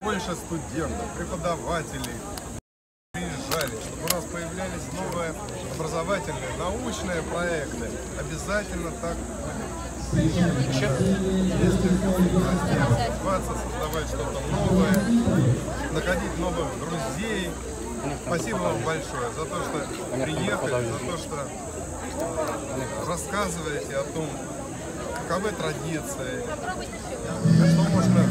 больше студентов, преподавателей приезжали, чтобы у нас появлялись новые образовательные, научные проекты. Обязательно так будет. Если развиваться, создавать что-то новое, находить новых друзей. Спасибо вам большое за то, что приехали, за то, что э, рассказываете о том, каковы традиции, что можно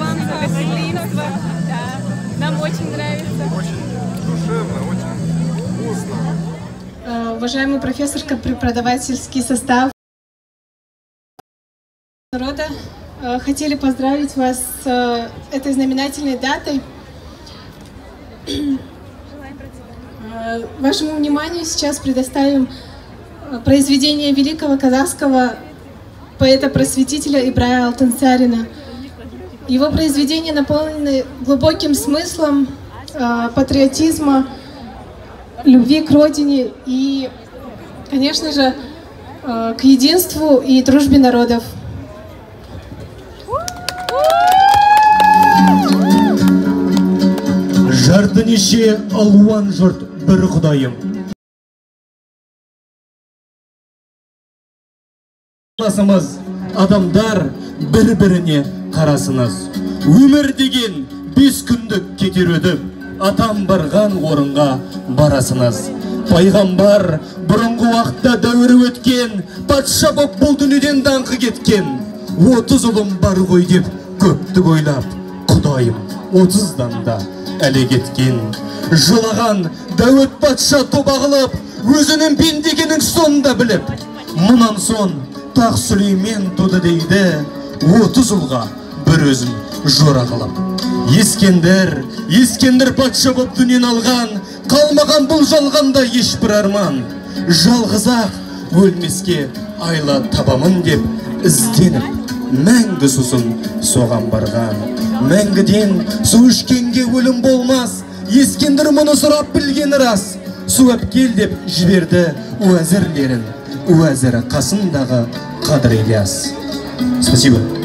За гостеприимство. Да, нам очень нравится. очень душевно, очень вкусно. Э, Уважаемый профессор, преподавательский состав народа, э, хотели поздравить вас с э, этой знаменательной датой. Вашему вниманию сейчас предоставим произведение великого казахского поэта-просветителя Ибрая Алтансарина. Его произведения наполнены глубоким смыслом э, патриотизма, любви к родине и, конечно же, э, к единству и дружбе народов. жарты неше алуан жұрт бір құдайым адамдар бір біріне қарасыңыз. Өмір деген бес күндік кетер өтіп атам барған орынға барасыңыз. Пайғамбар бұрынғы уақытта дәуірі өткен патша боп бұл дүниеден даңқы кеткен. Отыз ұлым бар ғой деп көптік ойлап құдайым отыздан да әлі кеткен. Жылаған дәуіт патша тоба қылып өзінің пенде екенін сонда біліп. Мұнан соң тақ сүлеймен туды дейді отыз ұлға бір өзін жора қылып ескендір ескендір патша боп дүниені алған қалмаған бұл жалғанда ешбір арман. Жалғыз ақ өлмеске айла табамын деп ізденіп мәңгі сусын соған барған. Мәңгіден су ішкенге өлім болмас ескендір мұны сұрап білгені рас. Су әпкел деп жіберді уәзірлерін уәзірі қасындағы қадыр ілияс. Спасибо.